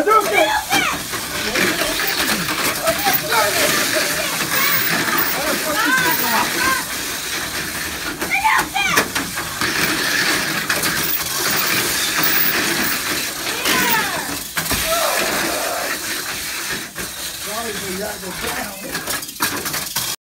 I don't care. Go down.